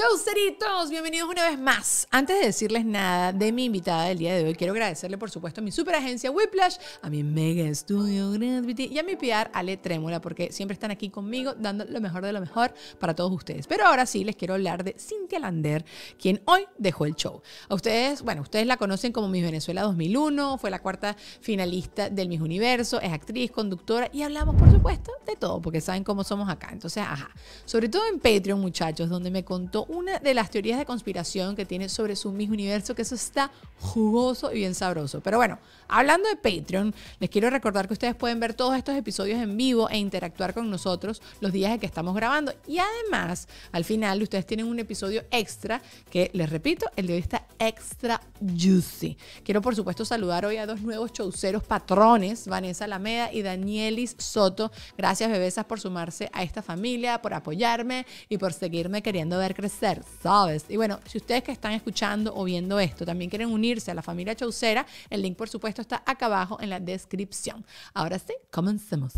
Chauceritos, bienvenidos una vez más. Antes de decirles nada de mi invitada del día de hoy, quiero agradecerle por supuesto a mi super agencia Whiplash, a mi mega estudio Gravity y a mi PR Ale Trémola, porque siempre están aquí conmigo dando lo mejor de lo mejor para todos ustedes. Pero ahora sí les quiero hablar de Cintia Lander, quien hoy dejó el show. A ustedes, bueno, ustedes la conocen como Miss Venezuela 2001, fue la cuarta finalista del Miss Universo, es actriz, conductora y hablamos por supuesto de todo, porque saben cómo somos acá. Entonces, ajá, sobre todo en Patreon, muchachos, donde me contó una de las teorías de conspiración que tiene sobre su Miss Universo, que eso está jugoso y bien sabroso. Pero bueno, hablando de Patreon, les quiero recordar que ustedes pueden ver todos estos episodios en vivo e interactuar con nosotros los días en que estamos grabando. Y además, al final, ustedes tienen un episodio extra que, les repito, el de hoy está extra juicy. Quiero, por supuesto, saludar hoy a dos nuevos chauceros patrones, Vanessa Alameda y Danielis Soto. Gracias, bebesas, por sumarse a esta familia, por apoyarme y por seguirme queriendo ver crecer, ¿sabes? Y bueno, si ustedes que están escuchando o viendo esto también quieren unirse a la familia chaucera, el link, por supuesto, está acá abajo en la descripción. Ahora sí, comencemos.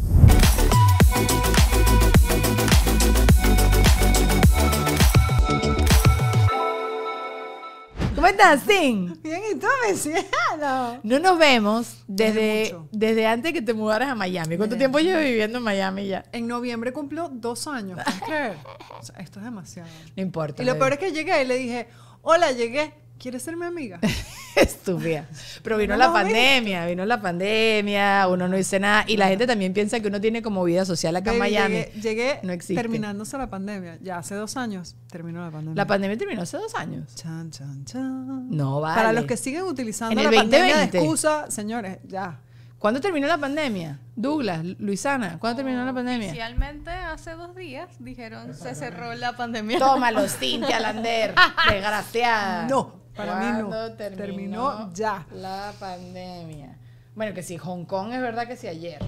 ¿Cómo estás, Sin? Bien, ¿y tú, Mesiano? No nos vemos desde, desde antes que te mudaras a Miami. ¿Cuánto tiempo llevas viviendo en Miami ya? En noviembre cumplo dos años. ¿Puedes creer? O sea, esto es demasiado. No importa. Y lo peor es que llegué y le dije, hola, llegué. ¿Quieres ser mi amiga? Estúpida. Pero vino No la pandemia, vino la pandemia, uno no dice nada. Y la gente también piensa que uno tiene como vida social acá en Miami. Llegué, llegué No existe. terminándose la pandemia. Ya hace dos años terminó la pandemia. La pandemia terminó hace dos años. Chan, chan, chan. No, vale. Para los que siguen utilizando En el la pandemia de 2020. excusa, señores, ya. ¿Cuándo terminó la pandemia? Douglas, Luisana, ¿cuándo terminó la pandemia? Oficialmente hace dos días dijeron se cerró la pandemia. Tómalo, Cintia Lander, desgraciada. No, para mí no. ¿Cuándo terminó Terminó ya. La pandemia. Bueno, que sí, Hong Kong es verdad que sí ayer.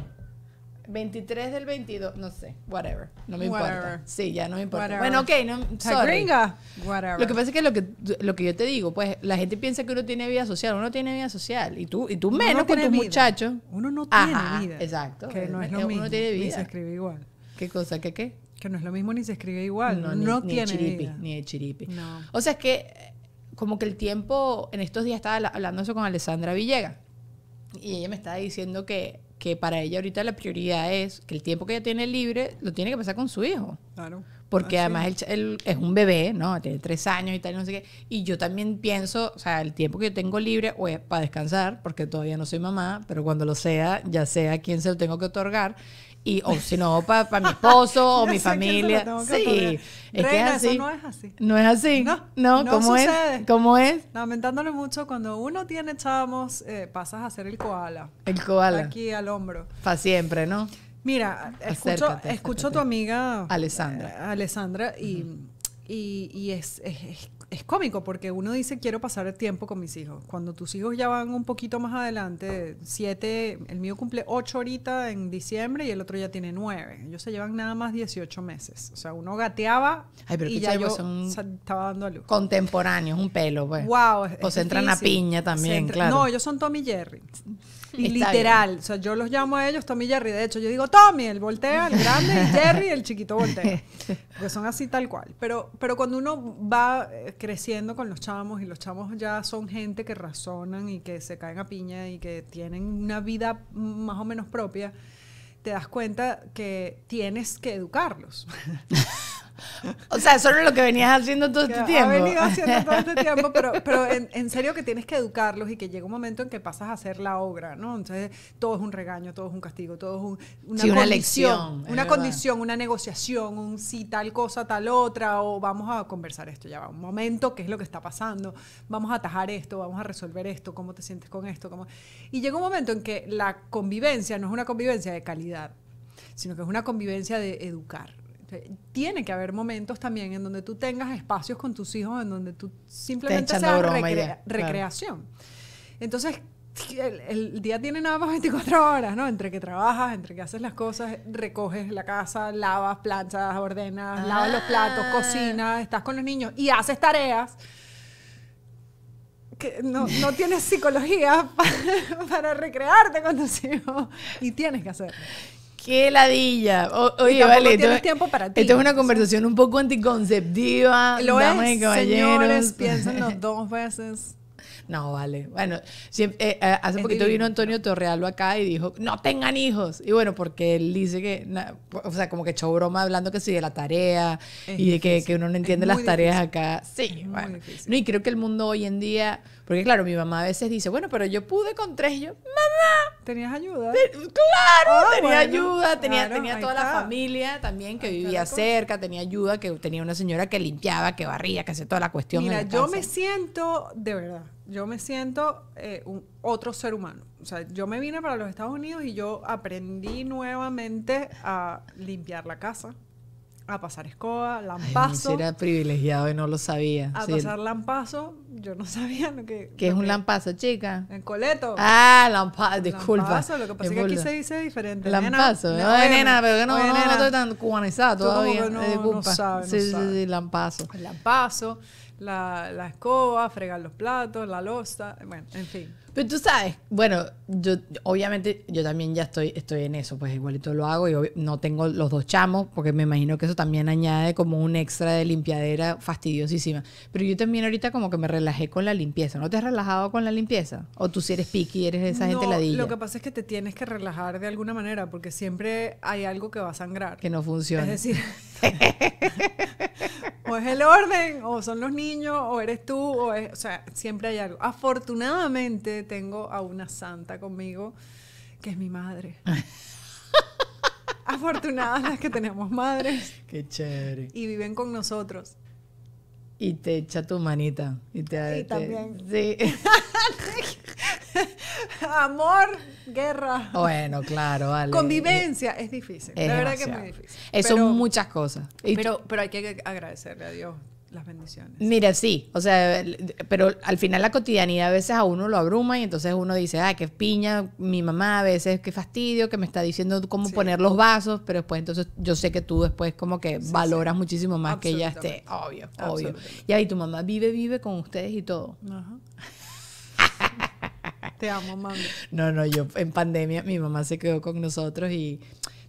23 del 22, no sé, whatever. No me importa. Whatever. Sí, ya no me importa. Whatever. Bueno, ok, no, ¿Está sorry. gringa? Whatever. Lo que pasa es que lo que lo que yo te digo, pues la gente piensa que uno tiene vida social, uno tiene vida social y tú y tú Uno menos no con tiene tus vida. muchachos. Uno no tiene Ajá, vida. exacto. Que no es lo uno mismo. tiene Ni vida. se escribe igual. ¿Qué cosa? ¿Qué qué? Que no es lo mismo ni se escribe igual. No, ni, ni tiene chiripi, vida. ni de chiripi. No. O sea, es que como que el tiempo, en estos días estaba habla- hablando eso con Alessandra Villegas y ella me estaba diciendo que, que para ella ahorita la prioridad es que el tiempo que ella tiene libre lo tiene que pasar con su hijo. Claro. Porque Así además él, él es un bebé, ¿no? Tiene tres años y tal, no sé qué. Y yo también pienso, o sea, el tiempo que yo tengo libre o es para descansar, porque todavía no soy mamá, pero cuando lo sea, ya sé a quién se lo tengo que otorgar. Y, o si no, para mi esposo o mi familia. Sí, es que es eso así. no es así. No es así. No, No, no ¿cómo sucede. es? ¿Cómo es? Lamentándolo mucho, cuando uno tiene chamos, eh, pasas a ser el koala. El koala. Aquí al hombro. Para siempre, ¿no? Mira, escucho, Acércate, escucho a tu amiga Alessandra. eh, Alessandra y, y, y es, es, es- es cómico porque uno dice quiero pasar el tiempo con mis hijos. Cuando tus hijos ya van un poquito más adelante, siete, el mío cumple ocho ahorita en diciembre y el otro ya tiene nueve. Ellos se llevan nada más 18 meses. O sea, uno gateaba Ay, pero y ya yo son- estaba dando a luz. Contemporáneos, un pelo, pues. Wow. O se entran a piña también, claro. No, ellos son Tommy Jerry. Y literal, o sea, yo los llamo a ellos Tommy y Jerry. De hecho, yo digo Tommy, el voltea, el grande, y Jerry, el chiquito voltea. Porque son así tal cual. Pero, pero cuando uno va eh, creciendo con los chamos y los chamos ya son gente que razonan y que se caen a piña y que tienen una vida más o menos propia, te das cuenta que tienes que educarlos. O sea, eso lo que venías haciendo todo este tiempo. ha venido haciendo todo este tiempo, pero, pero en, en serio que tienes que educarlos y que llega un momento en que pasas a hacer la obra, ¿no? Entonces, todo es un regaño, todo es un castigo, todo es un- una Sí, una condición, lección, una verdad. condición, una negociación, un sí, tal cosa, tal otra, o vamos a conversar esto, ya va, un momento, qué es lo que está pasando, vamos a atajar esto, vamos a resolver esto, cómo te sientes con esto, cómo... Y llega un momento en que la convivencia no es una convivencia de calidad, sino que es una convivencia de educar. Tiene que haber momentos también en donde tú tengas espacios con tus hijos, en donde tú simplemente seas broma recre- ya, claro. recreación. Entonces, el, el día tiene nada más 24 horas, ¿no? Entre que trabajas, entre que haces las cosas, recoges la casa, lavas, planchas, ordenas, lavas los platos, Ah. cocinas, estás con los niños y haces tareas que no, no tienes psicología pa- para recrearte con tus hijos y tienes que hacer. ¡Qué ladilla! O- oye, vale, tienes esto, tiempo para ti. esto es una conversación un poco anticonceptiva. Lo damas y es, caballeros. señores, piénsenlo dos veces. No, vale. Bueno, siempre- eh, eh, hace Es poquito divino, vino Antonio Torrealba acá y dijo, no tengan hijos. Y bueno, porque él dice que, na- o sea, como que echó broma hablando que sí de la tarea Es y de que, que uno no entiende las tareas difícil. acá. Sí, Es bueno. No, y creo que el mundo hoy en día, porque claro, mi mamá a veces dice, bueno, pero yo pude con tres. Y yo, mamá, ¿Tenías ayuda? Claro, Ah, tenía bueno, ayuda, tenía, claro, tenía toda la familia también que vivía cerca, tenía ayuda, que tenía una señora que limpiaba, que barría, que hacía toda la cuestión. Mira, la yo casa. me siento, de verdad, yo me siento eh, un, otro ser humano. O sea, yo me vine para los Estados Unidos y yo aprendí nuevamente a limpiar la casa, a pasar escoba, Ay, lampazo, si era privilegiado y no lo sabía. a Sí, pasar lampazo. Yo no sabía lo que... ¿Qué es lo un que- lampazo, chica? El coleto. Ah, lampazo, disculpa. Lampazo, lo que pasa es que aquí se dice diferente. Lampazo. Nena, No, oye, nena, pero que no, oye, no, no nena. estoy tan cubanizada Tú como todavía. que no- eh, no disculpa. sabes, no sí, sí, sabes. sí, lampazo. El lampazo, la, la escoba, fregar los platos, la losa, bueno, en fin. Pero tú sabes, bueno, yo obviamente yo también ya estoy, estoy en eso, pues igualito lo hago y no tengo los dos chamos, porque me imagino que eso también añade como un extra de limpiadera fastidiosísima. Pero yo también ahorita como que me relajé con la limpieza. ¿No te has relajado con la limpieza? ¿O tú si eres picky, eres de esa gente No, ladilla? Lo que pasa es que te tienes que relajar de alguna manera porque siempre hay algo que va a sangrar. que no funciona. Es decir, o es el orden, o son los niños, o eres tú, o es, o sea, siempre hay algo. Afortunadamente tengo a una santa conmigo que es mi madre. Afortunadas las que tenemos madres Qué chévere. y viven con nosotros. Y te echa tu manita. Y, te, Y te- también. Sí. Amor, guerra. bueno, claro, vale. Convivencia es difícil. Es de verdad que es demasiado. muy difícil. Pero- son muchas cosas. Pero, pero hay que agradecerle a Dios las bendiciones. Mira, sí, o sea, pero al final la cotidianidad a veces a uno lo abruma y entonces uno dice, ay, qué piña, mi mamá a veces, qué fastidio, que me está diciendo cómo Sí. poner los vasos, pero después entonces yo sé que tú después como que valoras muchísimo más que ella esté, obvio, obvio. Absolutamente. Y ahí tu mamá vive, vive con ustedes y todo. Ajá. Te amo, mami. No, no, yo en pandemia mi mamá se quedó con nosotros y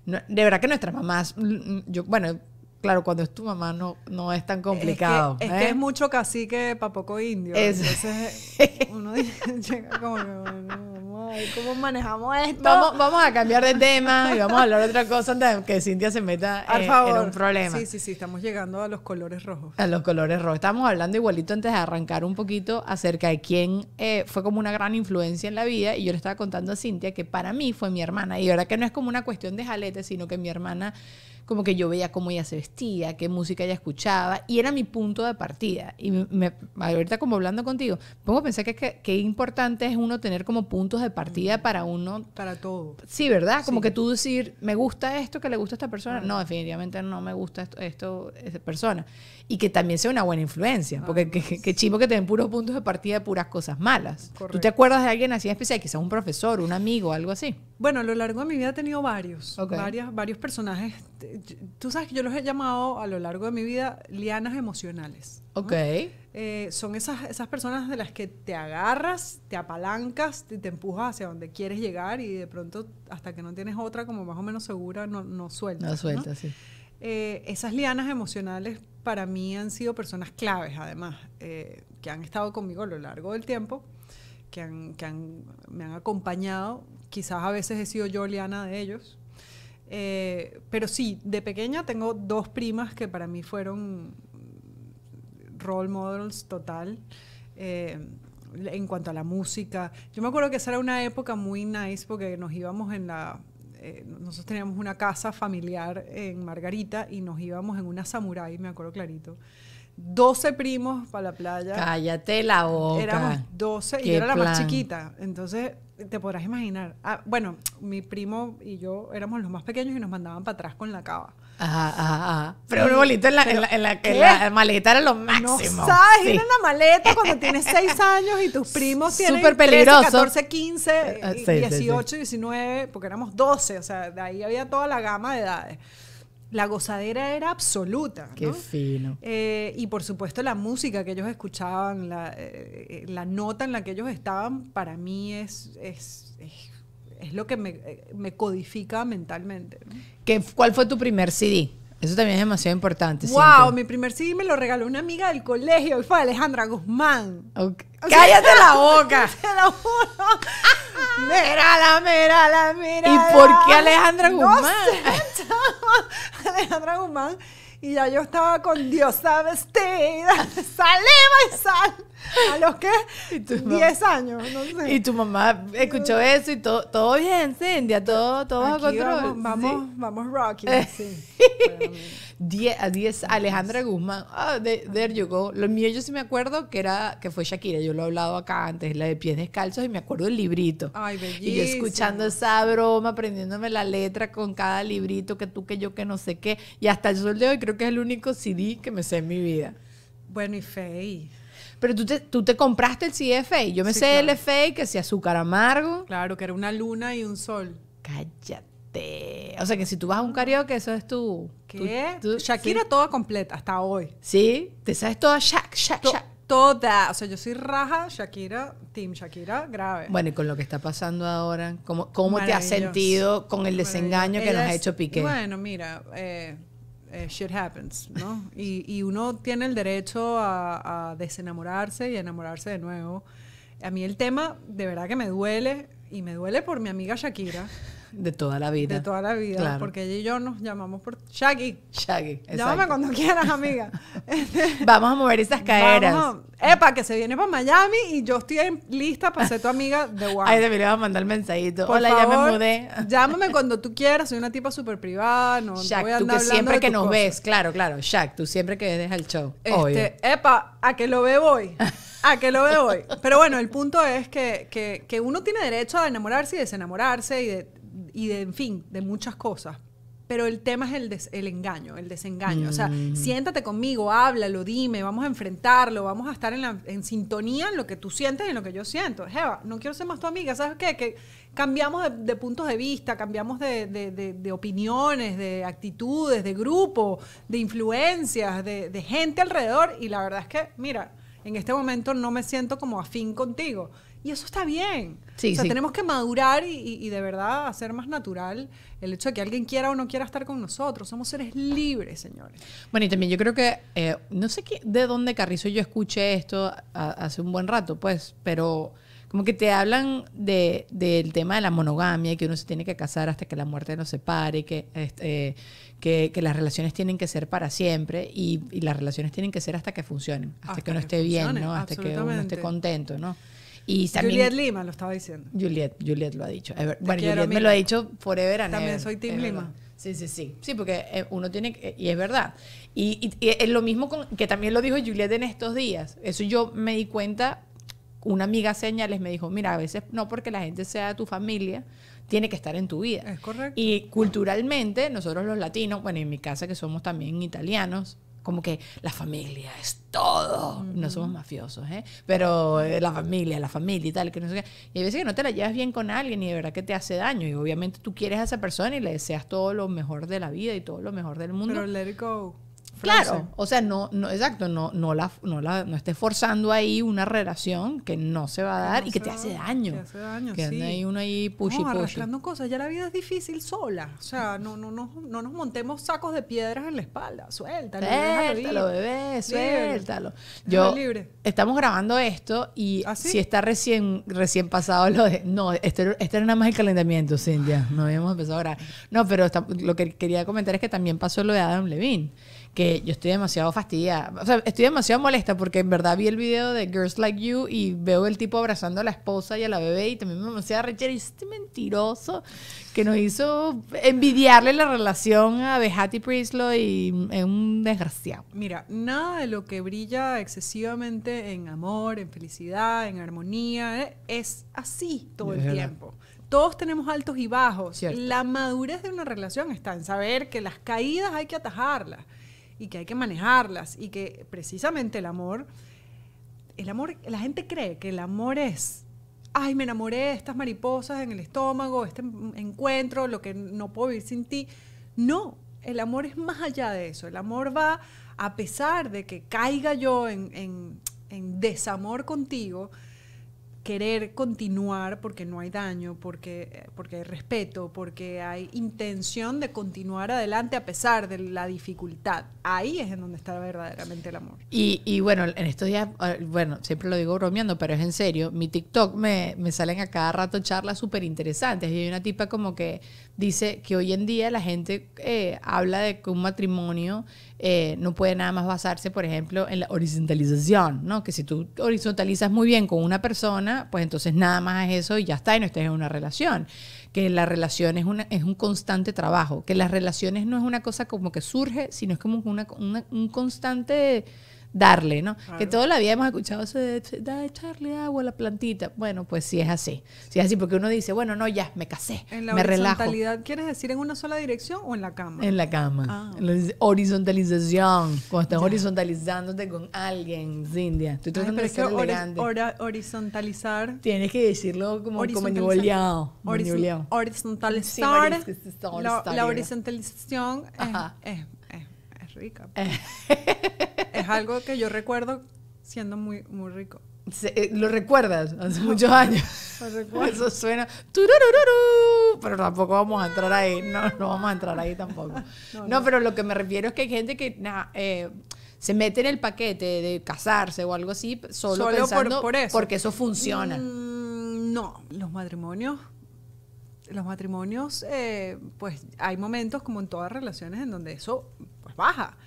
no- de verdad que nuestras mamás, mm, yo, bueno, claro, cuando es tu mamá no, no es tan complicado. Es que es, ¿eh? que es mucho cacique para poco indio. Es- Entonces, uno llega como que, "Bueno, ay, ¿cómo manejamos esto? Vamos, vamos a cambiar de tema y vamos a hablar de otra cosa antes de que Cintia se meta eh, favor. en un problema. Sí, sí, sí, estamos llegando a los colores rojos. A los colores rojos. Estábamos hablando igualito antes de arrancar un poquito acerca de quién eh, fue como una gran influencia en la vida y yo le estaba contando a Cintia que para mí fue mi hermana. Y verdad que no es como una cuestión de jalete, sino que mi hermana como que yo veía cómo ella se vestía, qué música ella escuchaba y era mi punto de partida. Y me, ahorita como hablando contigo, pongo a pensar que, que, que importante es uno tener como puntos de partida para uno Para todo. Sí, ¿verdad? Como Sí. que tú decir, me gusta esto que le gusta a esta persona. No, definitivamente no me gusta esto, esto esa persona. Y que también sea una buena influencia. Porque que, que, que chivo que te den puros puntos de partida de puras cosas malas. ¿Tú te Correcto. acuerdas de alguien así en especial? Quizás un profesor, un amigo, algo así. Bueno, a lo largo de mi vida he tenido varios, Ok. varias, varios personajes. Tú sabes que yo los he llamado a lo largo de mi vida lianas emocionales. ¿no? Ok. Eh, son esas, esas personas de las que te agarras, te apalancas, te, te empujas hacia donde quieres llegar y de pronto hasta que no tienes otra como más o menos segura no, no sueltas. No suelta, sí. Eh, esas lianas emocionales para mí han sido personas claves, además, eh, que han estado conmigo a lo largo del tiempo, que, han, que han- me han acompañado. Quizás a veces he sido yo liana de ellos. Eh, pero sí, de pequeña tengo dos primas que para mí fueron role models total. eh, en cuanto a la música, yo me acuerdo que esa era una época muy nice porque nos íbamos en la, eh, nosotros teníamos una casa familiar en Margarita y nos íbamos en una samurai, me acuerdo clarito. 12 primos para la playa. Cállate la boca. Éramos 12 y yo era la más plan. chiquita. Entonces, te podrás imaginar. Ah, bueno, mi primo y yo éramos los más pequeños y nos mandaban para atrás con la cava. Ajá, ajá, ajá. Pero un bolito en la, en la, en la- en la maleta era lo No máximo. sabes Sí. ir en la maleta cuando tienes 6 años y tus primos tienen Súper 13, peligroso. 14, 15, Ah, y sí, sí, sí. 18, 19, porque éramos 12, o sea, de ahí había toda la gama de edades. La gozadera era absoluta. Qué ¿no? fino. Eh, y por supuesto la música que ellos escuchaban, la, eh, la nota en la que ellos estaban, para mí es, es, es, es lo que me, eh, me codifica mentalmente. ¿no? ¿Qué- ¿Cuál fue tu primer CD? Eso también es demasiado importante. Wow, mi primer CD me lo regaló una amiga del colegio y fue Alejandra Guzmán. Ok. O sea, ¡Cállate la boca! Te lo juro. Mírala, mírala, mírala. ¿Y por qué Alejandra No Guzmán? sé, chama. Alejandra Guzmán. Y ya yo estaba con diosa vestida, saliva y sal. ¿A los qué? ¿Y tu 10 años, no sé. Y tu mamá escuchó eso y todo, todo bien, Cintia, todo, todo bajo control. vamos, vamos, Sí. vamos Rocky. Sí. Bueno, mira. Die- a 10, Alejandra Guzmán. Ah, de- there you go. Lo mío yo sí me acuerdo que era que fue Shakira. Yo lo he hablado acá antes, la de pies descalzos, y me acuerdo del librito. Ay, Y yo bellísimo. escuchando esa broma, aprendiéndome la letra con cada librito, que tú, que yo, que no sé qué. Y hasta el sol de hoy creo que es el único CD que me sé en mi vida. Bueno, y Fey. Pero tú te, tú te compraste el Faye. Yo me Sí, sé claro. el Faye, que si azúcar amargo. Claro, que era una luna y un sol. Cállate. O sea que si tú vas a un karaoke, eso es tu. ¿Qué? tu- tu- Shakira sí. toda completa, hasta hoy. Sí, te sabes toda Shak, Shak, To- Shak. toda. O sea, yo soy raja Shakira, Team Shakira, grave. Bueno, y con lo que está pasando ahora, ¿cómo, cómo te has sentido con el desengaño que nos ha hecho Piqué? Bueno, mira, eh, eh, shit happens, ¿no? Y, uno tiene el derecho a, a desenamorarse y enamorarse de nuevo. A mí el tema de verdad que me duele y me duele por mi amiga Shakira De toda la vida. de toda la vida, Claro. porque ella y yo nos llamamos por Shaggy. Shaggy, Llámame cuando quieras, amiga. Vamos a mover esas caderas. Vamos a- Epa, que se viene para Miami y yo estoy lista para ser tu amiga de Wow. Ahí te le vas a mandar el mensajito. Por Hola, ya favor, me mudé. Llámame cuando tú quieras, soy una tipa súper privada, no, Shaq, voy a tú que siempre que nos ves, claro, claro. Shaq, tú siempre que dejas el show. Obvio. Este, epa, a que lo ve voy. A que lo ve voy. Pero bueno, el punto es que, que- que uno tiene derecho a enamorarse y desenamorarse y de, y de, en fin, de muchas cosas. Pero el tema es el, des- el engaño, el desengaño. O sea, Mm. siéntate conmigo, háblalo, dime, vamos a enfrentarlo, vamos a estar en, la- en sintonía en lo que tú sientes y en lo que yo siento. Jeva, no quiero ser más tu amiga, ¿sabes qué? Que cambiamos de, de puntos de vista, cambiamos de, de- de- opiniones, de actitudes, de grupo, de influencias, de gente alrededor. Y la verdad es que, mira, en este momento no me siento como afín contigo. Y eso está bien. Sí, o sea, sí. tenemos que madurar y, de verdad hacer más natural el hecho de que alguien quiera o no quiera estar con nosotros. Somos seres libres, señores. Bueno, y también yo creo que, eh, no sé qué, de dónde Carrizo yo escuché esto a- hace un buen rato, pues, pero como que te hablan de, del tema de la monogamia, y que uno se tiene que casar hasta que la muerte nos separe, que, este, eh, que, que las relaciones tienen que ser para siempre y, y las relaciones tienen que ser hasta que funcionen, hasta, Hasta que uno esté bien, ¿no? Hasta que uno esté contento, ¿no? Y también... Juliet Lima lo estaba diciendo. Juliet, Juliet lo ha dicho. Ever- bueno, quiero, Juliet me lo ha dicho forever and También ever, soy Team es Lima. verdad. Sí, sí, sí. Sí, porque eh, uno tiene que, y es verdad. Y, y- y es lo mismo con, que también lo dijo Juliet en estos días. Eso yo me di cuenta, una amiga señales me dijo, mira, a veces no porque la gente sea de tu familia, tiene que estar en tu vida. Es correcto. Y culturalmente, nosotros los latinos, bueno, en mi casa que somos también italianos, como que la familia es todo. No somos mafiosos, ¿eh? Pero eh, la familia, la familia y tal, que no sé qué. Y hay veces que no te la llevas bien con alguien y de verdad que te hace daño. Y obviamente tú quieres a esa persona y le deseas todo lo mejor de la vida y todo lo mejor del mundo. Pero let it go. Claro, o sea, no, no, exacto, no, no la, no la, no estés forzando ahí una relación que no se va a dar no y que te hace daño. que hace daño, Que sí. ahí uno ahí pushy pushy. arrastrando cosas. Ya la vida es difícil sola. O sea, no, no, no, no nos montemos sacos de piedras en la espalda. Suéltalo. Suéltalo, bebé, suéltalo. Yo, libre. estamos grabando esto y ¿Ah, sí? si está recién, recién pasado lo de... No, este, era- este era nada más el calentamiento, Cintia. No habíamos empezado a grabar. No, pero está- lo que quería comentar es que también pasó lo de Adam Levine. Que yo estoy demasiado fastidiada. O sea, estoy demasiado molesta porque en verdad vi el video de Girls Like You y veo el tipo abrazando a la esposa y a la bebé y también me demasiado rechera. Y este mentiroso que nos hizo envidiarle la relación a Behati Priestley y es un desgraciado. Mira, nada de lo que brilla excesivamente en amor, en felicidad, en armonía, eh, es así todo Es el verdad. tiempo. Todos tenemos altos y bajos. Cierto. La madurez de una relación está en saber que las caídas hay que atajarlas y que hay que manejarlas y que precisamente el amor, el amor, la gente cree que el amor es, ay, me enamoré de estas mariposas en el estómago, este en- encuentro, lo que no puedo vivir sin ti. No, el amor es más allá de eso. El amor va, a pesar de que caiga yo en, en- en desamor contigo, querer continuar porque no hay daño, porque, porque hay respeto, porque hay intención de continuar adelante a pesar de la dificultad. Ahí es en donde está verdaderamente el amor. Y, y bueno, en estos días, eh, bueno, siempre lo digo bromeando, pero es en serio, mi TikTok me, me salen a cada rato charlas súper interesantes y hay una tipa como que dice que hoy en día la gente eh, habla de que un matrimonio eh, no puede nada más basarse, por ejemplo, en la horizontalización, ¿no? Que si tú horizontalizas muy bien con una persona, pues entonces nada más es eso y ya está, y no estás en una relación. Que la relación es, una, es un constante trabajo, que las relaciones no es una cosa como que surge, sino es como una, un constante darle, ¿no? Que toda la vida hemos escuchado eso de "Da, echarle agua a la plantita. Bueno, pues sí es así. Sí es así porque uno dice, bueno, no, ya, me casé, En la me relajo. horizontalidad, ¿quieres decir en una sola dirección o en la cama? En la cama. Ah. En la horizontalización. Cuando estás horizontalizándote con alguien, Cintia. Estoy Ay, tratando pero de ser elegante. horizontalizar. Tienes que decirlo como, como como horizon- horizontalizar. Sí, la, la horizontalización es- es rica. es algo que yo recuerdo siendo muy, muy rico. Se- eh, ¿Lo recuerdas? Hace muchos años. Lo recuerdo. Eso suena. Pero tampoco vamos a entrar ahí. No, no vamos a entrar ahí tampoco. No, pero lo que me refiero es que hay gente que nah, eh, se mete en el paquete de casarse o algo así solo, Solo por- pensando por eso. porque eso funciona. Mm, no, los matrimonios, los matrimonios, eh, pues hay momentos como en todas relaciones en donde eso baja.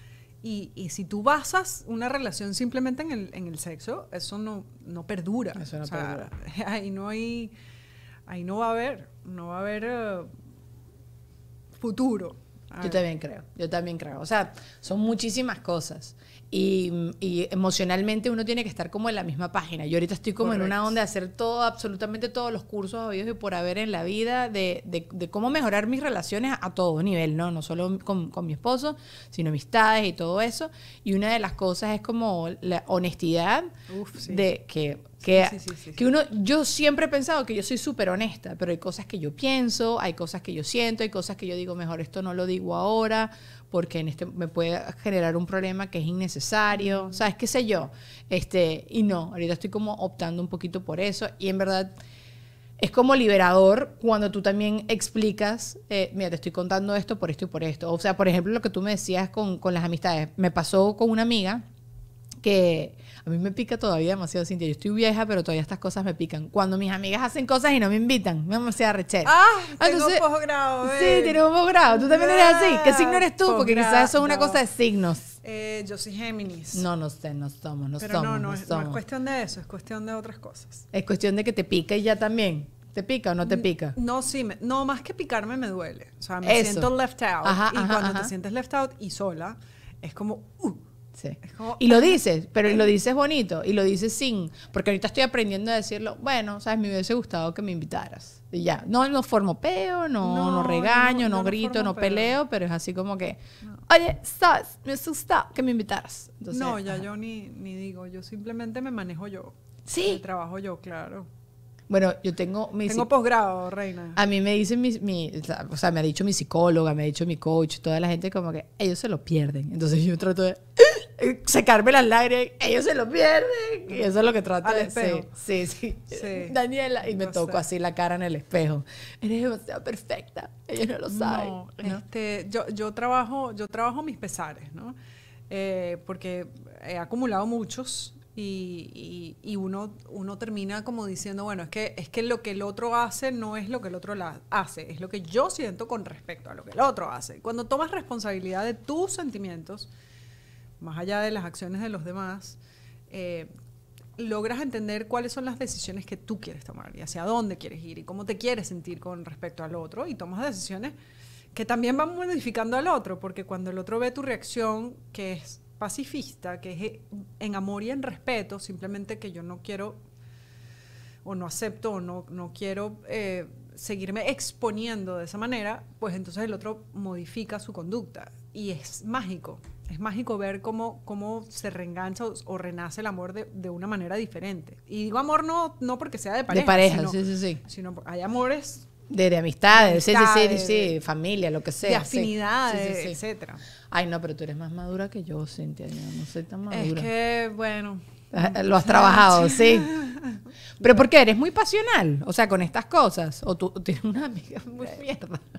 Y, y si tú basas una relación simplemente en el, en el sexo, eso no, no perdura. Eso no O sea, Ahí no hay, ahí no va a haber, no va a haber eh, futuro. A Yo también creo, yo también creo. O sea, son muchísimas cosas. Y, y emocionalmente uno tiene que estar como en la misma página. Yo ahorita estoy como en una onda de hacer todo, absolutamente todos los cursos habidos y por haber en la vida, de, de- de cómo mejorar mis relaciones a todo nivel, ¿no? No solo con, con mi esposo, sino amistades y todo eso. Y una de las cosas es como la honestidad Uf, sí. de que... Que, Sí, sí, sí, que uno, yo siempre he pensado que yo soy súper honesta, pero hay cosas que yo pienso, hay cosas que yo siento, hay cosas que yo digo, mejor esto no lo digo ahora, porque en este me puede generar un problema que es innecesario, ¿sabes? ¿Qué sé yo? Este, y no, ahorita estoy como optando un poquito por eso, y en verdad es como liberador cuando tú también explicas, eh, mira, te estoy contando esto por esto y por esto. O sea, por ejemplo, lo que tú me decías con, con las amistades. Me pasó con una amiga que a mí me pica todavía demasiado, Cintia. Yo estoy vieja, pero todavía estas cosas me pican. Cuando mis amigas hacen cosas y no me invitan, me demasiada rechera. Ah, tengo posgrado, Sí, eh. tienes un posgrado. Tú también eres así. ¿Qué signo eres tú? Porque Posgrado. quizás eso es una cosa de signos. Eh, yo soy Géminis. No, no sé, no somos, no Pero somos. no, no no, es, no somos. es cuestión de eso, es cuestión de otras cosas. Es cuestión de que te pica y ya también. ¿Te pica o no te pica? No, sí, me- no, más que picarme me duele. O sea, me Eso. siento left out. Ajá, y ajá, cuando ajá. te sientes left out y sola, es como, uh, Sí. Es como- Y lo dices, pero lo dices bonito y lo dices sin, porque ahorita estoy aprendiendo a decirlo, bueno, sabes, me hubiese gustado que me invitaras. Y ya, no, no formo peo, no, no, No, regaño, no, no- yo no grito, no peo. peleo, pero es así como que, oye, sabes, me asusta que me invitaras. Entonces, no, ya ajá. yo ni, ni digo, yo simplemente me manejo yo. Sí. Me trabajo yo, claro. Bueno, yo tengo mi Tengo posgrado, reina. A mí me dice mi, mi- o sea, me ha dicho mi psicóloga, me ha dicho mi coach, toda la gente como que ellos se lo pierden. Entonces yo trato de secarme las lágrimas, ellos se lo pierden. Y eso es lo que trato Al de espejo. Sí, sí, sí. Daniela, y me toco sé. así la cara en el espejo. Eres demasiado perfecta. Ellos no lo saben. No, ¿no? este, yo, yo trabajo, yo trabajo mis pesares, ¿no? Eh, porque he acumulado muchos y, y- y uno, uno termina como diciendo, bueno, es que, es que lo que el otro hace no es lo que el otro la- hace, es lo que yo siento con respecto a lo que el otro hace. Cuando tomas responsabilidad de tus sentimientos, más allá de las acciones de los demás, eh, logras entender cuáles son las decisiones que tú quieres tomar y hacia dónde quieres ir y cómo te quieres sentir con respecto al otro y tomas decisiones que también van modificando al otro, porque cuando el otro ve tu reacción, que es pacifista, que es eh, en amor y en respeto, simplemente que yo no quiero o no acepto o no, no quiero eh, seguirme exponiendo de esa manera, pues entonces el otro modifica su conducta. Y es mágico, es mágico ver cómo, cómo se reengancha o, o renace el amor de, de una manera diferente. Y digo amor no, no porque sea de pareja, de pareja, sino, sí, sí, sí. sino hay amores De, de amistades, sí, sí, sí, sí, de- familia, lo que sea. de afinidades, Sí, sí, sí. etcétera. Ay, no, pero tú eres más madura que yo, Cintia. Yo no soy tan madura. Es que, bueno, Lo has trabajado, sí. Pero ¿por qué? ¿Eres muy pasional? O sea, con estas cosas. ¿O tú tienes una amiga muy mierda?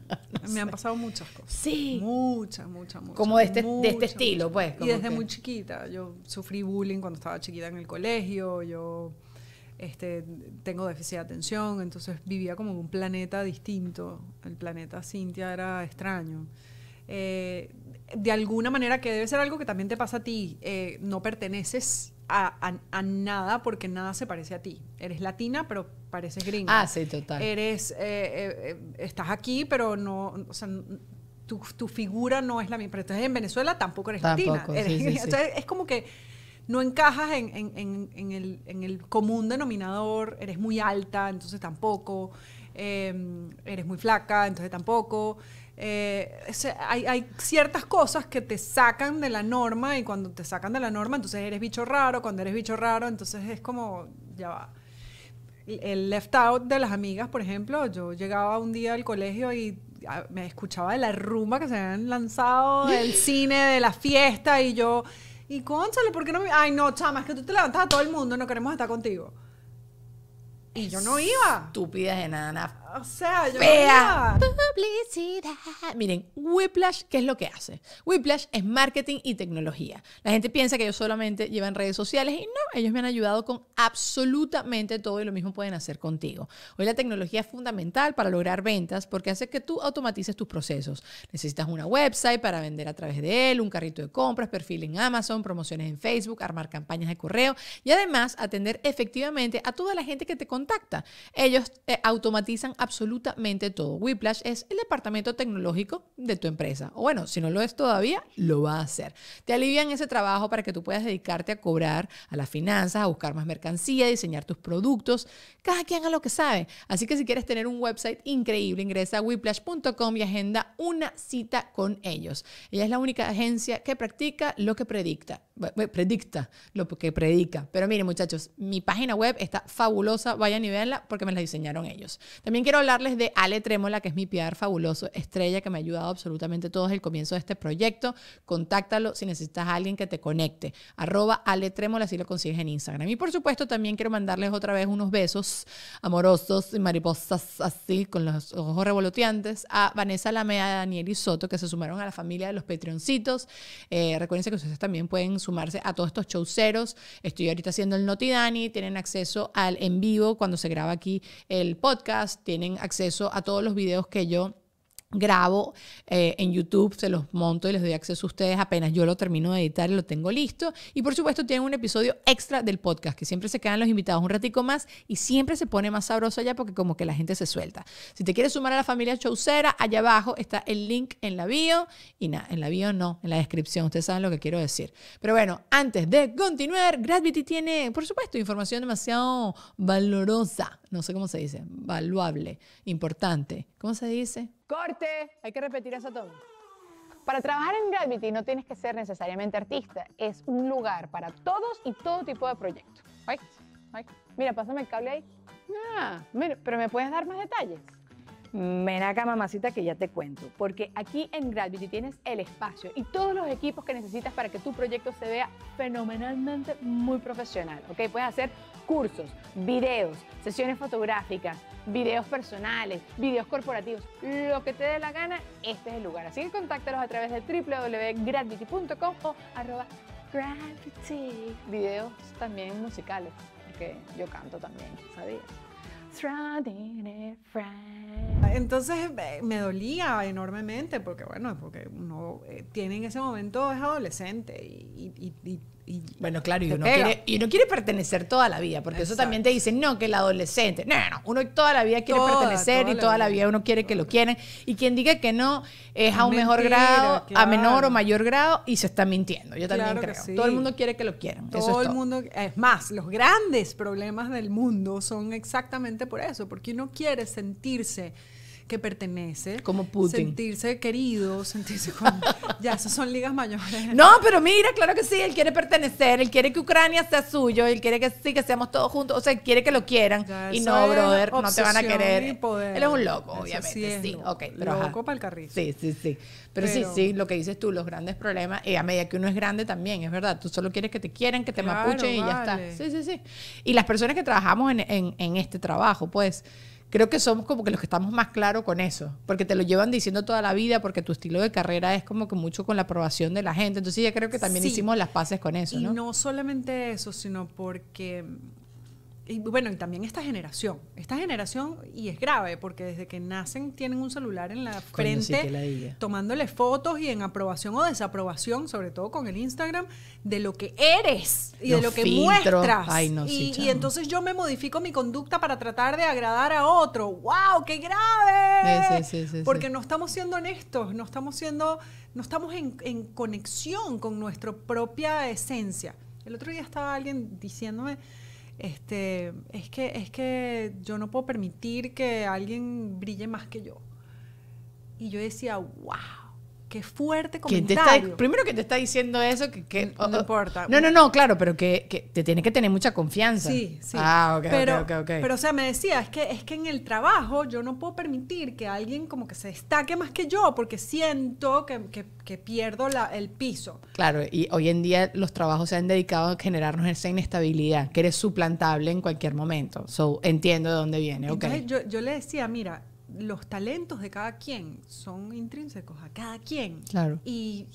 No Me han pasado muchas cosas. Sí. Muchas, muchas, muchas. Como de este- de este estilo, muchas. pues, Y desde que- muy chiquita. Yo sufrí bullying cuando estaba chiquita en el colegio. Yo este, tengo déficit de atención. Entonces vivía como en un planeta distinto. El planeta Cintia era extraño. Eh, de alguna manera que debe ser algo que también te pasa a ti. eh, no perteneces a, a- a nada porque nada se parece a ti. Eres latina, pero pareces gringa. Ah, sí, total. Eres, eh, eh, eh, estás aquí, pero no, o sea, n- tu, tu figura no es la misma. Pero entonces en Venezuela tampoco eres Tampoco, latina. sí, Eres- sí, sí. entonces es como que no encajas en, en- en- en el, en el común denominador, eres muy alta, entonces tampoco, eh, eres muy flaca, entonces tampoco. Eh, hay, hay ciertas cosas que te sacan de la norma y cuando te sacan de la norma, entonces eres bicho raro, cuando eres bicho raro, entonces es como, ya va el left out de las amigas, por ejemplo, yo llegaba un día al colegio y me escuchaba de la rumba que se habían lanzado, del cine, de la fiesta, y yo, y cónchale, ¿por qué no me.? Ay, no, chama, es que tú te levantas a todo el mundo, no queremos estar contigo. Y yo no iba. Estúpidas enanas O sea, yo Fea. no. Publicidad. Miren, Whiplash, ¿qué es lo que hace? Whiplash es marketing y tecnología. La gente piensa que ellos solamente llevan redes sociales y no, ellos me han ayudado con absolutamente todo y lo mismo pueden hacer contigo. Hoy la tecnología es fundamental para lograr ventas porque hace que tú automatices tus procesos. Necesitas una website para vender a través de él, un carrito de compras, perfil en Amazon, promociones en Facebook, armar campañas de correo y además atender efectivamente a toda la gente que te contacta. Ellos eh, automatizan absolutamente todo. Whiplash es el departamento tecnológico de tu empresa. O bueno, si no lo es todavía, lo va a hacer. Te alivian ese trabajo para que tú puedas dedicarte a cobrar, a las finanzas, a buscar más mercancía, diseñar tus productos. Cada quien haga lo que sabe. Así que si quieres tener un website increíble, ingresa a whiplash.com y agenda una cita con ellos. Ella es la única agencia que practica lo que predicta. Predicta lo que predica. Pero miren, muchachos, mi página web está fabulosa. Vayan y véanla porque me la diseñaron ellos. También quiero hablarles de Ale Trémola, que es mi PR fabuloso, estrella, que me ha ayudado absolutamente todo el comienzo de este proyecto. Contáctalo si necesitas a alguien que te conecte. Arroba Ale Trémola, así lo consigues en Instagram. Y por supuesto, también quiero mandarles otra vez unos besos amorosos y mariposas así, con los ojos revoloteantes, a Vanessa Lamea, Daniel y Soto, que se sumaron a la familia de los Patreoncitos. Eh, recuerden que ustedes también pueden sumarse a todos estos showceros. Estoy ahorita haciendo el Noti Dani, tienen acceso al en vivo cuando se graba aquí el podcast, acceso a todos los videos que yo grabo eh, en YouTube, se los monto y les doy acceso a ustedes apenas yo lo termino de editar y lo tengo listo. Y por supuesto tienen un episodio extra del podcast, que siempre se quedan los invitados un ratico más y siempre se pone más sabroso allá porque como que la gente se suelta. Si te quieres sumar a la familia Chaucera, allá abajo está el link en la bio y nada, en la bio no, en la descripción, ustedes saben lo que quiero decir. Pero bueno, antes de continuar, Gravity tiene, por supuesto, información demasiado valorosa, no sé cómo se dice, valuable, importante. ¿Cómo se dice? Corte, hay que repetir eso todo. Para trabajar en Gravity no tienes que ser necesariamente artista, es un lugar para todos y todo tipo de proyectos. Ay, ay, Mira, pásame el cable ahí. Ah, mira, pero ¿me puedes dar más detalles? Ven acá, mamacita, que ya te cuento. Porque aquí en Gravity tienes el espacio y todos los equipos que necesitas para que tu proyecto se vea fenomenalmente muy profesional. ¿Ok? Puedes hacer cursos, videos, sesiones fotográficas, videos personales, videos corporativos, lo que te dé la gana, este es el lugar. Así que contáctalos a través de www.gravity.com o arroba gravity. Videos también musicales, porque yo canto también, ¿sabías? Entonces eh, me dolía enormemente porque, bueno, porque uno eh, tiene en ese momento es adolescente y... y- y- y- Bueno, claro, y uno, quiere, y uno quiere pertenecer toda la vida, porque eso también te dicen, no, que el adolescente. No, no, uno toda la vida quiere Toda, pertenecer toda y toda la vida. vida uno quiere que lo quieran. Y quien diga que no es a un mejor grado, a menor o mayor grado y se está mintiendo. Yo también Claro creo. sí. Todo el mundo quiere que lo quieran. eso Todo el mundo, es más, los grandes problemas del mundo son exactamente por eso, porque uno quiere sentirse que pertenece. Como Putin. Sentirse querido, sentirse con... ya, esas son ligas mayores. No, pero mira, claro que sí, él quiere pertenecer, él quiere que Ucrania sea suyo, él quiere que sí, que seamos todos juntos, o sea, él quiere que lo quieran. Ya, y no, brother, no te van a querer. poder. Él es un loco, Eso obviamente. sí Sí, es lo- ok, pero ajá. loco pa'l carrizo. Sí, sí, sí. Pero, sí, Pero- sí, lo que dices tú, los grandes problemas, y a medida que uno es grande también, es verdad, tú solo quieres que te quieran, que te Claro, mapuchen y ya está. Sí, sí, sí. Y las personas que trabajamos en, en- en este trabajo, pues, creo que somos como que los que estamos más claros con eso, porque te lo llevan diciendo toda la vida, porque tu estilo de carrera es como que mucho con la aprobación de la gente. Entonces ya creo que también Sí. hicimos las paces con eso, Y ¿no? no solamente eso, sino porque, y bueno, y también esta generación, esta generación, y es grave, porque desde que nacen tienen un celular en la frente, ladilla. tomándole fotos y en aprobación o desaprobación, sobre todo con el Instagram, de lo que eres y de lo que filtros. muestras. Ay, no, sí, y, entonces yo me modifico mi conducta para tratar de agradar a otro. ¡Wow! ¡Qué grave! Sí, sí, porque no estamos siendo honestos, no estamos siendo, no estamos en, en conexión con nuestra propia esencia. El otro día estaba alguien diciéndome, este, es que, es que yo no puedo permitir que alguien brille más que yo. Y yo decía, wow, qué fuerte ¿Quién te comentario. está, primero que te está diciendo eso, que, que- N- no importa. No, no, no, claro, pero que, que te tiene que tener mucha confianza. Sí, sí. Ah, ok, pero, ok, ok, ok. Pero, o sea, me decía, es que, es que en el trabajo yo no puedo permitir que alguien como que se destaque más que yo porque siento que, que- que pierdo la- el piso. Claro, y hoy en día los trabajos se han dedicado a generarnos esa inestabilidad, que eres suplantable en cualquier momento. So, entiendo de dónde viene, ok. Entonces yo, yo le decía, mira, los talentos de cada quien son intrínsecos a cada quien. Claro. Y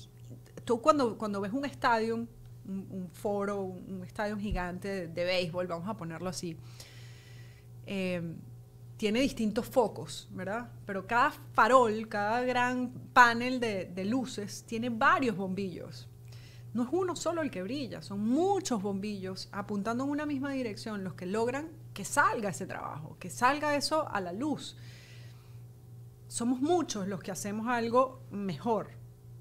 tú cuando, cuando ves un estadio, un, un foro, un, un estadio gigante de, de béisbol, vamos a ponerlo así, eh, tiene distintos focos, ¿verdad? Pero cada farol, cada gran panel de, de luces tiene varios bombillos. No es uno solo el que brilla, son muchos bombillos apuntando en una misma dirección los que logran que salga ese trabajo, que salga eso a la luz. Somos muchos los que hacemos algo mejor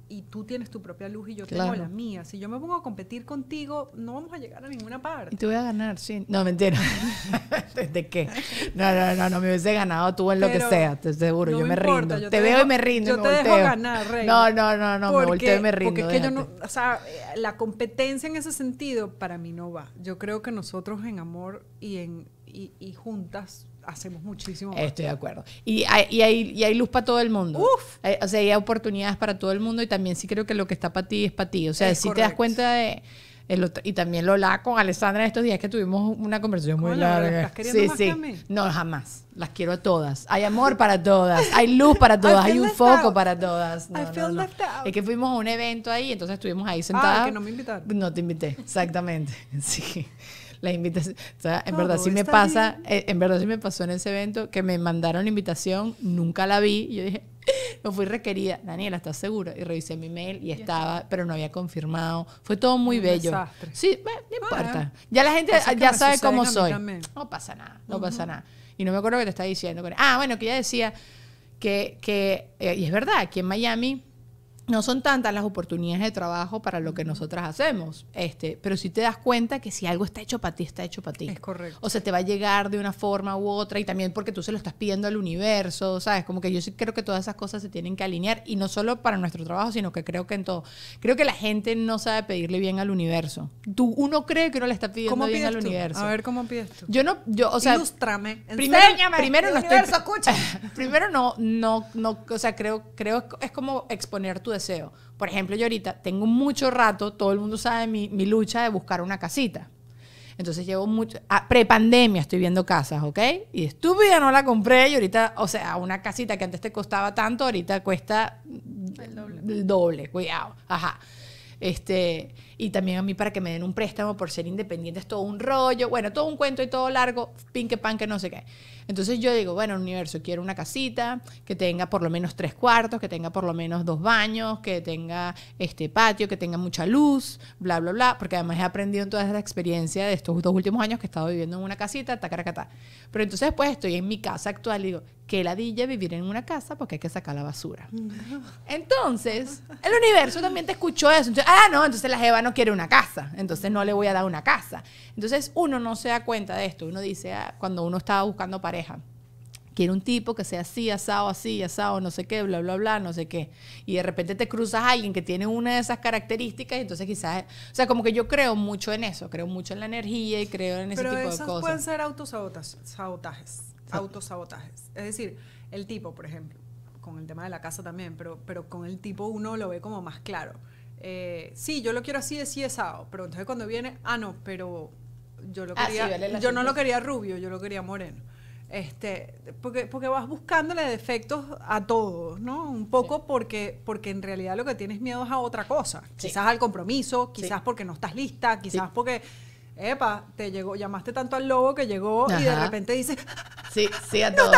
y tú tienes tu propia luz y yo Claro. tengo la mía. Si yo me pongo a competir contigo, no vamos a llegar a ninguna Y parte. te voy a ganar, sí. No, mentira. ¿De qué? No, no, no, no me hubiese ganado tú en lo que sea, te seguro. no yo me me importa, rindo. yo te, te veo y me rindo. yo y me te dejo ganar. No, no, no, no, me Porque- volteo y me rindo. Porque es que yo no, o sea, eh, la competencia en ese sentido para mí no va. Yo creo que nosotros en amor y en y, y juntas hacemos muchísimo más. Estoy de acuerdo. Y hay, y hay, y hay luz para todo el mundo. Uf. Hay- o sea, hay oportunidades para todo el mundo y también sí creo que lo que está para ti es para ti. O sea, si te das cuenta de... el otro- y también lo hablaba con Alessandra estos días que tuvimos una conversación muy Coño, ¿la larga. estás queriendo Sí, más sí. que a mí? No, jamás. Las quiero a todas. Hay amor para todas. Hay luz para todas. Hay un foco out. para todas. No, I no, feel no. left out. Es que fuimos a un evento ahí, entonces estuvimos ahí sentadas. Ah, que no me invitaron. No te invité, exactamente. Sí. La invitación. O sea, en Todo verdad sí me pasa, eh, en verdad sí me pasó en ese evento que me mandaron la invitación, nunca la vi. Y yo dije, no fui requerida. Daniela, ¿estás segura? Y revisé mi mail y estaba, pero no había confirmado. Fue todo muy Un bello. desastre. Sí, bueno, no Ah, importa. Ya la gente ya me sabe cómo soy. No pasa nada, no pasa nada. Y no me acuerdo que te estaba diciendo. Ah, bueno, que ella decía que, que eh, y es verdad, aquí en Miami no son tantas las oportunidades de trabajo para lo que nosotras hacemos, este, pero si te das cuenta que si algo está hecho para ti, está hecho para ti. Es correcto. O sea, te va a llegar de una forma u otra y también porque tú se lo estás pidiendo al universo, ¿sabes? Como que yo sí creo que todas esas cosas se tienen que alinear y no solo para nuestro trabajo, sino que creo que en todo. Creo que la gente no sabe pedirle bien al universo. Tú, uno cree que uno le está pidiendo ¿Cómo bien al tú? universo. A ver cómo pides tú. Yo no, yo, o sea, Ilústrame. primero, enséñame. primero no estoy, Universo, escucha. primero no, no, no, o sea, creo, creo es como exponer tu deseo. Por ejemplo, yo ahorita tengo mucho rato, todo el mundo sabe mi, mi lucha de buscar una casita. Entonces llevo mucho, ah, prepandemia estoy viendo casas, ¿ok? Y estúpida no la compré y ahorita, o sea, una casita que antes te costaba tanto, ahorita cuesta El doble. el doble, cuidado. Ajá. Este, y también a mí para que me den un préstamo por ser independiente es todo un rollo, bueno, todo un cuento y todo largo, pin que pan que no sé qué. Entonces yo digo, bueno, universo, quiero una casita que tenga por lo menos tres cuartos, que tenga por lo menos dos baños, que tenga este patio, que tenga mucha luz, bla, bla, bla, porque además he aprendido en toda esta experiencia de estos dos últimos años que he estado viviendo en una casita, tacaracatá. Pero entonces después estoy en mi casa actual y digo, qué ladilla vivir en una casa porque hay que sacar la basura. Entonces, el universo también te escuchó eso. Entonces, ah, no, entonces la Jeva no quiere una casa. Entonces no le voy a dar una casa. Entonces uno no se da cuenta de esto. Uno dice, ah, cuando uno estaba buscando pareja, quiere un tipo que sea así, asado, así, asado, no sé qué, bla, bla, bla, no sé qué. Y de repente te cruzas a alguien que tiene una de esas características y entonces quizás, o sea, como que yo creo mucho en eso, creo mucho en la energía y creo en ese Pero tipo de cosas. pueden ser autosabotajes, sabotajes, autosabotajes. Es decir, el tipo, por ejemplo, con el tema de la casa también, pero, pero con el tipo uno lo ve como más claro. Eh, sí, yo lo quiero así, así, asado, pero entonces cuando viene, ah, no, pero yo lo Ah, sí, quería, vale yo no lo quería rubio, yo lo quería moreno. Este, porque, porque vas buscándole defectos a todos, ¿no? Un poco porque, porque en realidad lo que tienes miedo es a otra cosa. Sí. Quizás al compromiso, quizás Sí. porque no estás lista, quizás porque, epa, te llegó, llamaste tanto al lobo que llegó y de repente dices, Sí, sí a todo.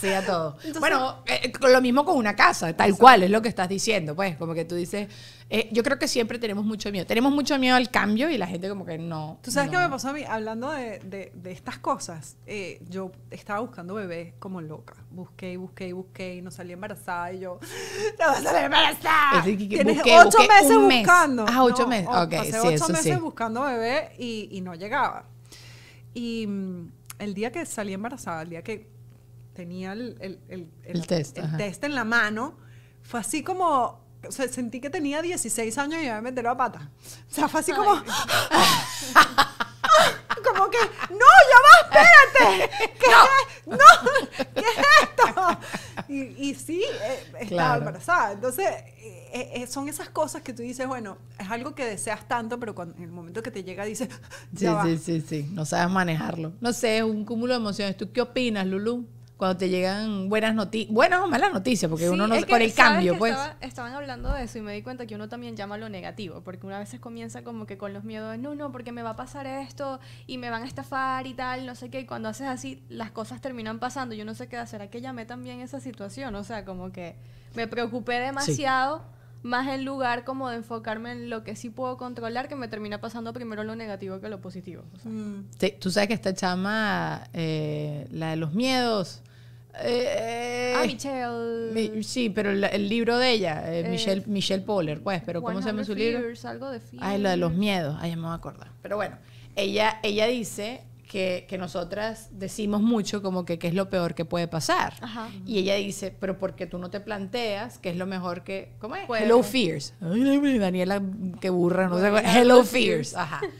sí a todo. bueno, eh, lo mismo con una casa, tal cual, es lo que estás diciendo, pues, como que tú dices, eh, yo creo que siempre tenemos mucho miedo. Tenemos mucho miedo al cambio y la gente como que no. ¿Tú sabes no. qué me pasó a mí? Hablando de, de- de estas cosas, eh, yo estaba buscando bebé como loca. Busqué y busqué y busqué y no salí embarazada y yo, ¡no vas a salir embarazada! Que Tienes busqué- ocho busqué meses mes. buscando. Ah, ocho No, meses. Ok, pasé sí, ocho eso meses sí. buscando bebé y, y no llegaba. Y mm, el día que salí embarazada, el día que tenía el, el, el- El test, el ajá. test en la mano, fue así como... O sea, sentí que tenía 16 años y me metieron a pata. O sea, fue así como... como que, no, ya va, espérate. ¿Qué es? No, ¿qué es esto? Y, y sí, eh, estaba Claro. embarazada. Entonces, eh, eh, son esas cosas que tú dices, bueno, es algo que deseas tanto, pero cuando, en el momento que te llega dices, Sí, va. sí, sí, sí. No sabes manejarlo. No sé, es un cúmulo de emociones. ¿Tú qué opinas, Lulu? Cuando te llegan buenas noticias, buenas o malas noticias, porque Sí, uno no es que, con el ¿sabes cambio, pues. estaba- estaban hablando de eso y me di cuenta que uno también llama lo negativo, porque una vez comienza como que con los miedos de no, no, porque me va a pasar esto y me van a estafar y tal, no sé qué, y cuando haces así, las cosas terminan pasando. Yo no sé qué, ¿será que llamé también esa situación? O sea, como que me preocupé demasiado. Más en lugar como de enfocarme en lo que sí puedo controlar, que me termina pasando primero lo negativo que lo positivo. O sea, Mm, Sí, Tú sabes que esta chama, eh, la de los miedos. Eh, ah, Michelle. mi- sí, pero el, el libro de ella, eh, Eh, Michelle, Michelle Poller, pues, pero ¿cómo se llama 100 su libro? Fears, algo de Ay, lo de los miedos. Ay, ya me voy a acordar. Pero bueno, ella, ella dice que, que nosotras decimos mucho como que qué es lo peor que puede pasar. Ajá. Y ella dice, pero porque tú no te planteas qué es lo mejor que... ¿Cómo es? Puede. Hello Fears. Daniela, qué burra, no sé. Cuál- Hello Fears. Ajá.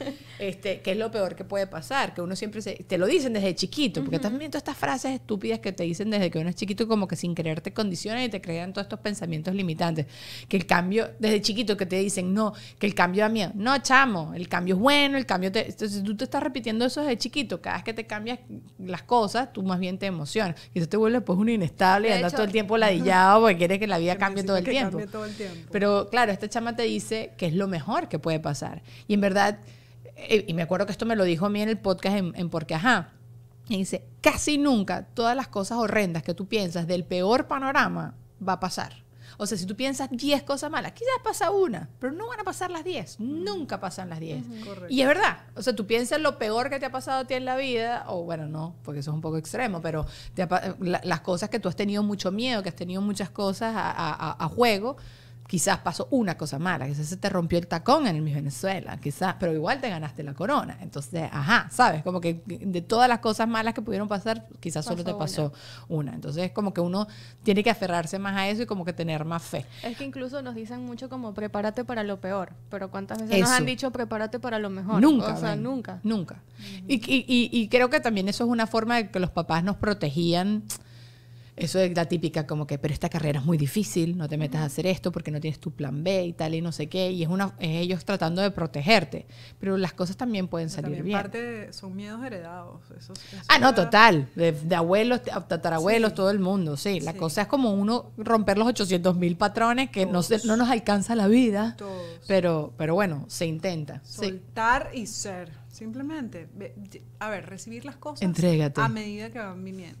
Este, ¿Qué es lo peor que puede pasar? Que uno siempre se... Te lo dicen desde chiquito, porque también todas estas frases estúpidas que te dicen desde que uno es chiquito como que sin querer te condicionan y te crean todos estos pensamientos limitantes. Que el cambio, desde chiquito que te dicen, no, que el cambio da miedo. No, chamo, el cambio es bueno, el cambio te... Entonces tú te estás repitiendo eso desde chiquito. Cada vez que te cambias las cosas, tú más bien te emocionas. Y tú te vuelves pues un inestable y andas todo el tiempo ladillado porque quieres que la vida que cambie todo el necesitas que tiempo. cambie todo el tiempo. Pero claro, esta chama te dice que es lo mejor que puede pasar. Y en verdad, eh, y me acuerdo que esto me lo dijo a mí en el podcast en, en Porque Ajá. Y dice, casi nunca todas las cosas horrendas que tú piensas del peor panorama va a pasar. O sea, si tú piensas 10 cosas malas, quizás pasa una, pero no van a pasar las 10. Nunca pasan las 10. Correcto. Y es verdad. O sea, tú piensas lo peor que te ha pasado a ti en la vida, o bueno, no, porque eso es un poco extremo, pero te ha la- las cosas que tú has tenido mucho miedo, que has tenido muchas cosas a, a- a- a juego, quizás pasó una cosa mala, quizás se te rompió el tacón en el Miss Venezuela, quizás, pero igual te ganaste la corona. Entonces, ajá, ¿sabes? Como que de todas las cosas malas que pudieron pasar, quizás solo te Pasó pasó una. Entonces, como que uno tiene que aferrarse más a eso y como que tener más fe. Es que incluso nos dicen mucho como prepárate para lo peor, pero ¿cuántas veces nos han dicho prepárate para lo mejor? Nunca. O sea, ven, nunca. Nunca. y, y- y- y creo que también eso es una forma de que los papás nos protegían. Eso es la típica, como que, pero esta carrera es muy difícil, no te metas a hacer esto porque no tienes tu plan B y tal y no sé qué. Y es, una, es ellos tratando de protegerte. Pero las cosas también pueden Pero salir también bien. parte de- son miedos heredados. Eso, eso Ah, no, ya- total. De, de abuelos, tatarabuelos, Sí. todo el mundo, sí. La Sí. cosa es como uno romper los 800 mil patrones que no, se- no nos alcanza la vida. Todos. Pero, pero bueno, se intenta. Sí. Soltar y ser. Simplemente. A ver, recibir las cosas Entrégate. a medida que van viniendo.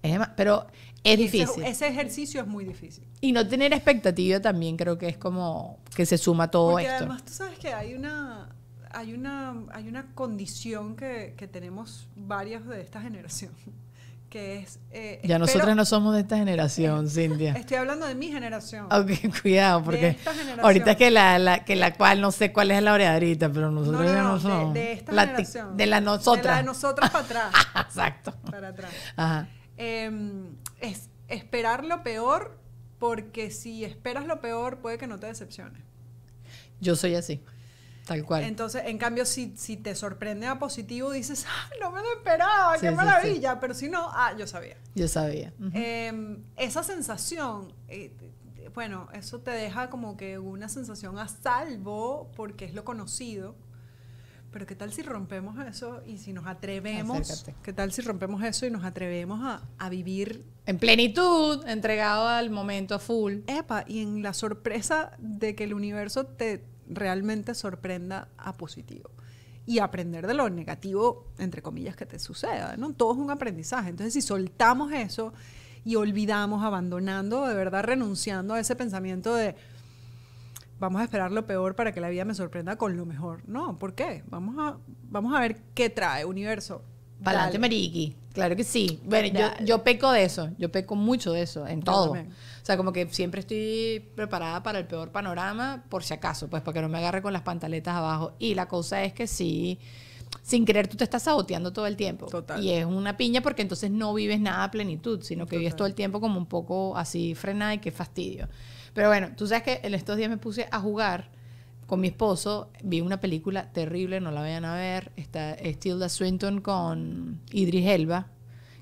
Es pero es ese- difícil. Ese, ejercicio es muy difícil. Y no tener expectativa también creo que es como que se suma todo Porque esto. además tú sabes que hay una, hay una, hay una condición que, que tenemos varios de esta generación, que es... eh, ya nosotros no somos de esta generación, Cintia. Estoy hablando de mi generación. Ok, cuidado, porque esta generación. ahorita es que la, la- que la cual no sé cuál es la oreadrita, pero nosotros ya no de- somos. De, esta La generación. de la nosotras. De la de nosotras para atrás. Exacto. para atrás. Ajá. em, es esperar lo peor, porque si esperas lo peor, puede que no te decepcione. Yo soy así. Tal cual. Entonces, en cambio, si, si te sorprende a positivo, dices, ¡Ah, no me lo esperaba, Sí, qué sí, maravilla. Pero si no, ah, yo sabía. Yo sabía. Eh, esa sensación, eh, bueno, eso te deja como que una sensación a salvo porque es lo conocido. Pero ¿qué tal si rompemos eso y si nos atrevemos? Acércate. ¿Qué tal si rompemos eso y nos atrevemos a, a vivir, En plenitud, entregado al momento full. epa, y en la sorpresa de que el universo te realmente sorprenda a positivo? Y aprender de lo negativo, entre comillas, que te suceda, ¿no? Todo es un aprendizaje. Entonces, si soltamos eso y olvidamos, abandonando, de verdad renunciando a ese pensamiento de vamos a esperar lo peor para que la vida me sorprenda con lo mejor. No, ¿por qué? Vamos a, vamos a ver qué trae universo. Dale. Mariqui. Claro que sí. Bueno, yo, yo peco de eso. Yo peco mucho de eso, en todo. también. O sea, como que siempre estoy preparada para el peor panorama, por si acaso, pues para que no me agarre con las pantaletas abajo. Y la cosa es que sí, sin querer tú te estás saboteando todo el tiempo. Total. Y es una piña porque entonces no vives nada a plenitud, sino que vives Total. todo el tiempo como un poco así frenada y qué fastidio. Pero bueno, tú sabes que en estos días me puse a jugar con mi esposo, vi una película terrible, no la vayan a ver, está es Tilda Swinton con Idris Elba,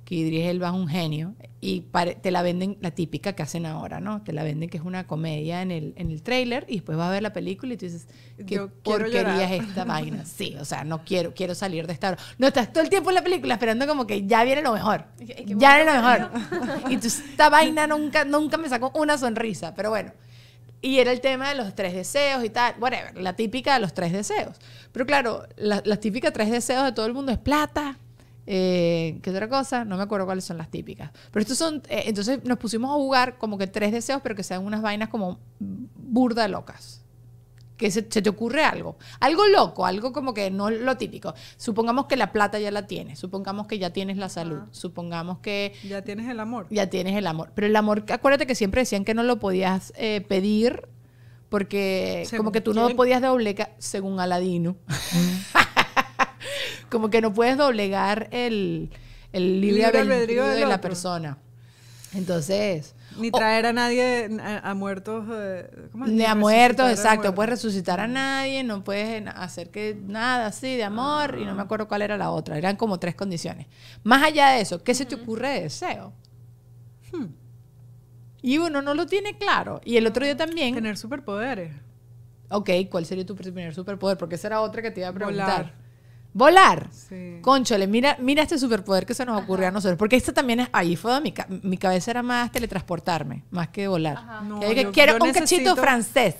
que Idris Elba es un genio, y te la venden la típica que hacen ahora, ¿no? Te la venden que es una comedia en el, en el trailer y después vas a ver la película y tú dices, ¿qué Yo porquería es esta vaina? Sí, o sea, no quiero, quiero salir de esta hora. No, estás todo el tiempo en la película esperando como que ya viene lo mejor. Ya viene lo mejor. Y tú, esta vaina nunca, nunca me sacó una sonrisa, pero bueno. Y era el tema de los tres deseos y tal, whatever, la típica de los tres deseos. Pero claro, la, la típica tres deseos de todo el mundo es plata. Eh, ¿Qué otra cosa? No me acuerdo cuáles son las típicas. Pero estos son, eh, entonces nos pusimos a jugar como que tres deseos, pero que sean unas vainas como burda locas. Que se, se te ocurre algo. Algo loco, algo como que no lo típico. Supongamos que la plata ya la tienes, supongamos que ya tienes la salud, supongamos que Ya tienes el amor. ya tienes el amor. Pero el amor, acuérdate que siempre decían que no lo podías eh, pedir porque Según como que tú no podías doblegar, según Aladino, como que no puedes doblegar el, el libre, Libre albedrío albedrío de la persona. Entonces, Ni traer a nadie a, a muertos. eh, ¿cómo ni a muertos, exacto. muertos. Puedes resucitar a nadie, no puedes hacer que nada así de amor y no me acuerdo cuál era la otra. Eran como tres condiciones. Más allá de eso, ¿qué se te ocurre de deseo? Hmm. Y uno no lo tiene claro. Y el otro día también. Tener superpoderes. Ok, ¿cuál sería tu primer superpoder? Porque esa era otra que te iba a preguntar. Volar. Volar. Sí. Conchole, mira, mira este superpoder que se nos ocurrió a nosotros. Porque esto también es. Ahí fue mi, mi cabeza era más teletransportarme, más que volar. Ajá. No, Que dije, yo- quiero yo un cachito francés.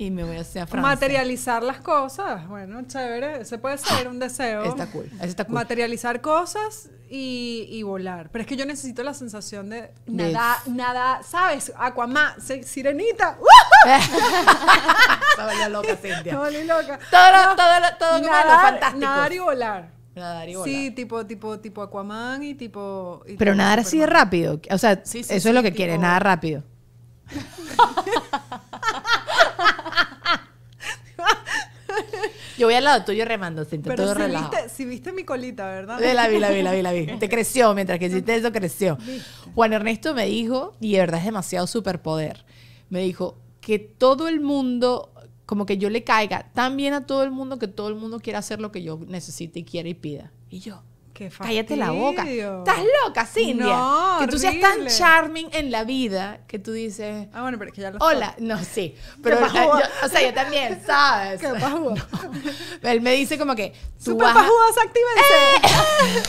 Y me voy hacia Francia. Materializar las cosas. Bueno, chévere. Ese puede ser un deseo. Está cool, está cool. Materializar cosas y, y volar. Pero es que yo necesito la sensación de De- nada, nada, ¿sabes? Aquaman, si- sirenita. Volvió loca, Cintia. volví loca. Todo, lo- todo, todo Nadar, fantásticos. nadar y volar. Nadar y volar. Sí, tipo, tipo, tipo Aquaman y tipo. y Pero tipo nadar así de rápido. O sea, Sí, sí, eso es lo que tipo- quieres, nadar rápido. Yo voy al lado tuyo remando, Pero todo si relajado. viste, si viste mi colita, ¿verdad? Eh, La vi, la vi, la vi, la vi. Te creció, mientras que hiciste eso, creció. Juan Ernesto me dijo, y de verdad es demasiado superpoder, me dijo que todo el mundo, como que yo le caiga tan bien a todo el mundo que todo el mundo quiera hacer lo que yo necesite y quiera y pida. Y yo, Qué cállate la boca. Estás loca, Cintia. No, que tú seas tan charming en la vida que tú dices... Ah, bueno, pero es que ya lo Hola, no, sí, pero yo- o sea, yo también, ¿sabes? Qué pajúa. Él me dice como que tú ¡Super vas a- actívense!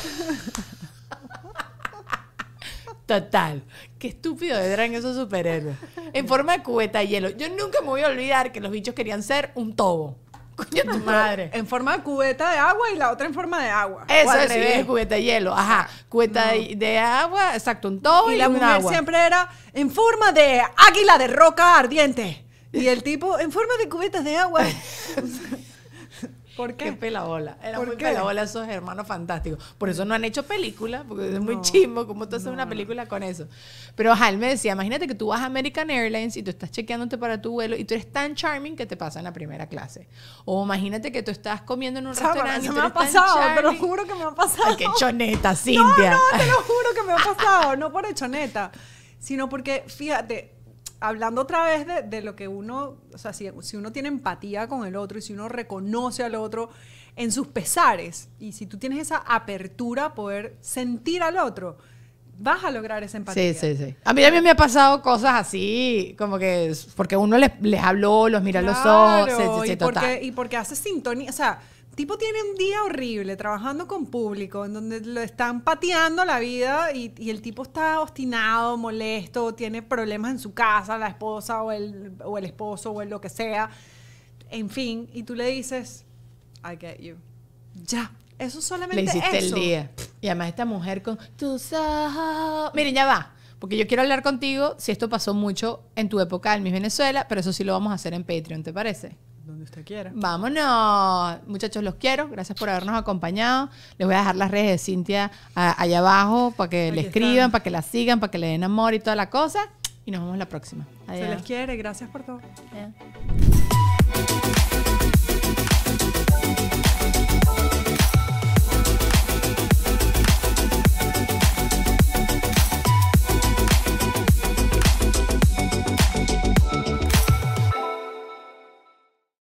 Total. Qué estúpido eran esos superhéroes. En forma de cubeta de hielo. Yo nunca me voy a olvidar que los bichos querían ser un tobo. Coño, tu madre. En forma de cubeta de agua y la otra en forma de agua. Eso es, sí, es cubeta de hielo. Ajá. Cubeta de, de agua, exacto, un tobo y, Y la mujer agua. siempre era en forma de águila de roca ardiente. Y el tipo en forma de cubetas de agua. ¿Por qué? Qué pelabola. Era ¿Por muy qué? pelabola esos hermanos fantásticos. Por eso no han hecho película, porque es muy No. chismo como tú haces No, una no. película con eso. Pero ajá, él me decía, imagínate que tú vas a American Airlines y tú estás chequeándote para tu vuelo y tú eres tan charming que te pasa en la primera clase. O imagínate que tú estás comiendo en un Chama, restaurante y eso tú me ha pasado, te lo juro que me ha pasado. Ay, qué choneta, Cintia. Te lo juro que me ha pasado, no por hechoneta, sino porque, fíjate, hablando otra vez de, de lo que uno, o sea, si, si uno tiene empatía con el otro y si uno reconoce al otro en sus pesares y si tú tienes esa apertura a poder sentir al otro, vas a lograr esa empatía. Sí, sí, sí. A mí también me ha pasado cosas así, como que porque uno les, les habló, los mira los ojos, sí, sí, y, total. porque, y porque hace sintonía, o sea, tipo tiene un día horrible trabajando con público, en donde lo están pateando la vida y, y el tipo está obstinado, molesto, tiene problemas en su casa, la esposa o el, o el esposo o el lo que sea, en fin, y tú le dices, I get you. Ya, eso solamente Le hiciste eso. el día. Y además esta mujer con tus ojos. Miren, ya va. Porque yo quiero hablar contigo si esto pasó mucho en tu época en Miss Venezuela, pero eso sí lo vamos a hacer en Patreon, ¿te parece? Usted quiera. Vámonos. Muchachos, los quiero. Gracias por habernos acompañado. Les voy a dejar las redes de Cintia allá abajo para que le escriban, están. para que la sigan, para que le den amor y toda la cosa. Y nos vemos la próxima. Se Adiós. les quiere, gracias por todo. Adiós.